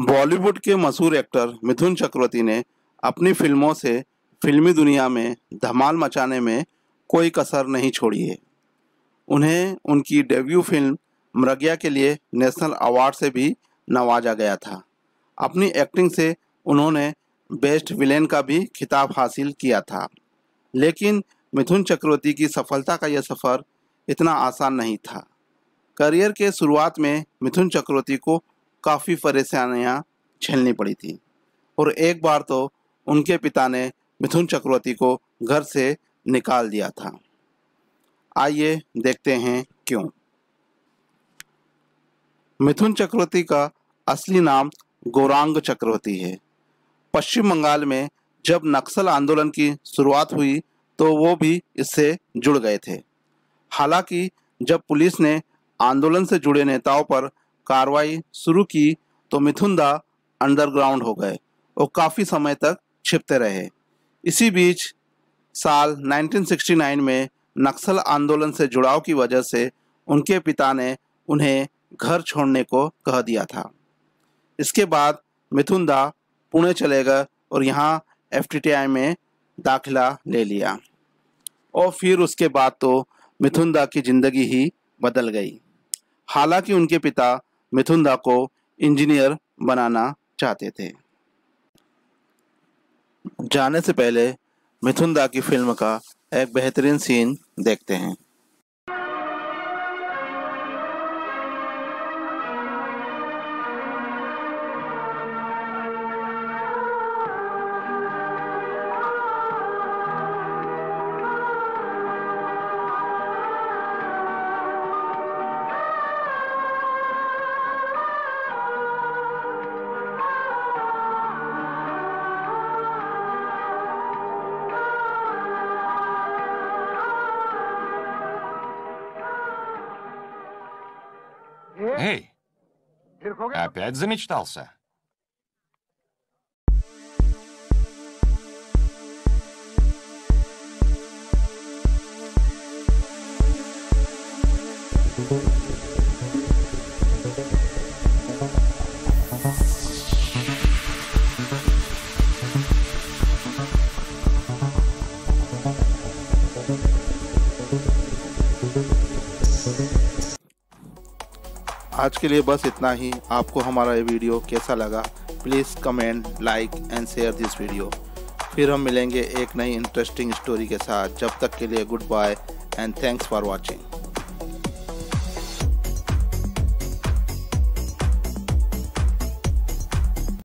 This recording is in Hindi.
बॉलीवुड के मशहूर एक्टर मिथुन चक्रवर्ती ने अपनी फ़िल्मों से फिल्मी दुनिया में धमाल मचाने में कोई कसर नहीं छोड़ी है। उन्हें उनकी डेब्यू फ़िल्म मृग्या के लिए नेशनल अवार्ड से भी नवाजा गया था। अपनी एक्टिंग से उन्होंने बेस्ट विलेन का भी खिताब हासिल किया था। लेकिन मिथुन चक्रवर्ती की सफलता का यह सफ़र इतना आसान नहीं था। करियर के शुरुआत में मिथुन चक्रवर्ती को काफ़ी परेशानियाँ झेलनी पड़ी थी। और एक बार तो उनके पिता ने मिथुन चक्रवर्ती को घर से निकाल दिया था। आइए देखते हैं क्यों। मिथुन चक्रवर्ती का असली नाम गौरांग चक्रवर्ती है। पश्चिम बंगाल में जब नक्सल आंदोलन की शुरुआत हुई तो वो भी इससे जुड़ गए थे। हालाँकि जब पुलिस ने आंदोलन से जुड़े नेताओं पर कार्रवाई शुरू की तो मिथुन दा अंडरग्राउंड हो गए और काफ़ी समय तक छिपते रहे। इसी बीच साल 1969 में नक्सल आंदोलन से जुड़ाव की वजह से उनके पिता ने उन्हें घर छोड़ने को कह दिया था। इसके बाद मिथुन दा पुणे चले गए और यहाँ एफ़ में दाखिला ले लिया। और फिर उसके बाद तो मिथुन दा की ज़िंदगी ही बदल गई। हालाँकि उनके पिता मिथुन दा को इंजीनियर बनाना चाहते थे। जाने से पहले मिथुन दा की फ़िल्म का एक बेहतरीन सीन देखते हैं। Эй, опять замечтался? आज के लिए बस इतना ही। आपको हमारा ये वीडियो कैसा लगा please comment like and share this video फिर हम मिलेंगे एक नई इंटरेस्टिंग स्टोरी के साथ। जब तक के लिए good bye and thanks for watching